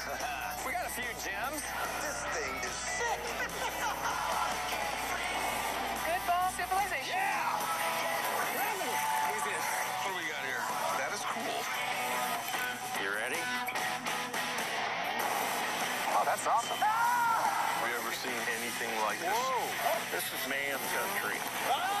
we got a few gems. This thing is sick. Good ball civilization. Yeah! What is this? What do we got here? That is cool. You ready? Oh, that's awesome. Ah! Have you ever seen anything like this? Whoa. This is man country. Ah!